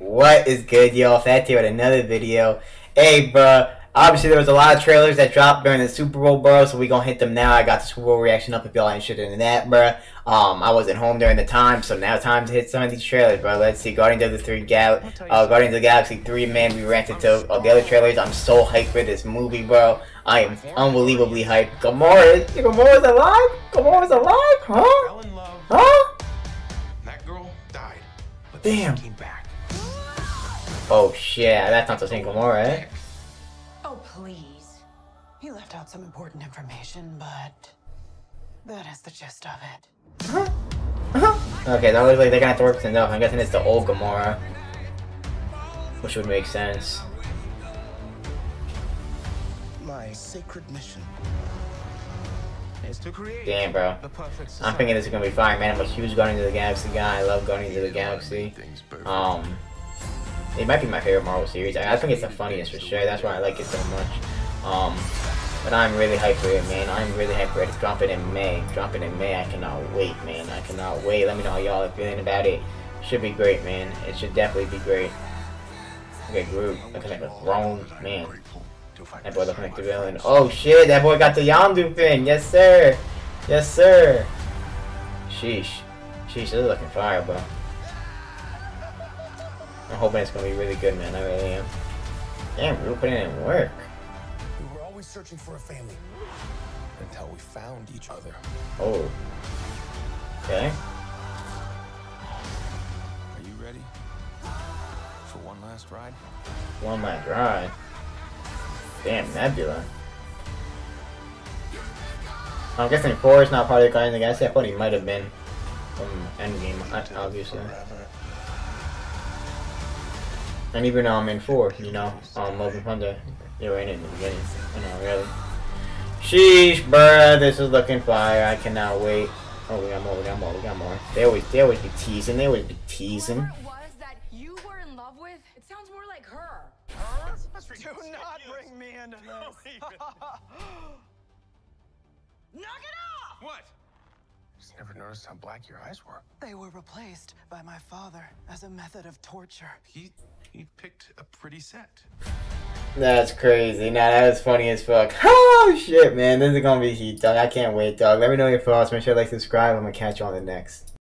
What is good, yo? Fat here with another video. Hey, bruh. Obviously, there was a lot of trailers that dropped during the Super Bowl, bro. So we gonna hit them now. I got the Super Bowl reaction up if y'all interested in that, bruh. Um, I wasn't home during the time, so now time to hit some of these trailers, bro. Let's see. Guardians of the Three Gal, uh, Guardians of the Galaxy Three, man. We ranted to all the other trailers. I'm so hyped for this movie, bro. I am unbelievably hyped. Gamora, Gamora's alive. Gamora's alive, huh? Fell in love. Huh? That girl died. But Damn. She came back. Oh shit, that's not the same Gamora, eh? Oh, please. He left out some important information, but that is the gist of it. Okay, that looks like they're gonna have to work things out. I'm guessing it's the old Gamora. Which would make sense. My sacred mission. Is to create Damn, bro. I'm thinking this is gonna be fire, man. I'm a huge Guardians of the Galaxy guy. I love Guardians of the Galaxy. Um, it might be my favorite Marvel series. I, I think it's the funniest for sure. That's why I like it so much. Um, but I'm really hyped for it, man. I'm really hyped for it. It's dropping in May. Dropping in May. I cannot wait, man. I cannot wait. Let me know how y'all are feeling about it. Should be great, man. It should definitely be great. Okay, Groot. Looking like a throne, man. That boy looking like the villain. Oh shit, that boy got the Yondu thing. Yes, sir. Yes, sir. Sheesh. Sheesh, this is looking fire, bro. I'm hoping it's gonna be really good, man. I really am. Damn, we're putting in work. We were always searching for a family until we found each other. Oh. Okay. Are you ready for one last ride? One last ride. Damn, Nebula. I'm guessing Thor is not part of the Guardians of the Galaxy. I thought he might have been from Endgame, obviously. And even now I'm in Thor, you know, um Love and Thunder, they were in it in the beginning. You know, really. Sheesh, bruh, this is looking fire. I cannot wait. Oh, we got more, we got more, we got more. They always, they always be teasing. They always be teasing. Was that you were in love with, it sounds more like her. Do not bring me into this. never noticed how black your eyes were. They were replaced by my father as a method of torture. He he picked a pretty set. That's crazy. Nah, that was funny as fuck. Oh shit, man. This is gonna be heat, dog. I can't wait, dog. Let me know your thoughts. Make sure to like, subscribe. I'm gonna catch you on the next.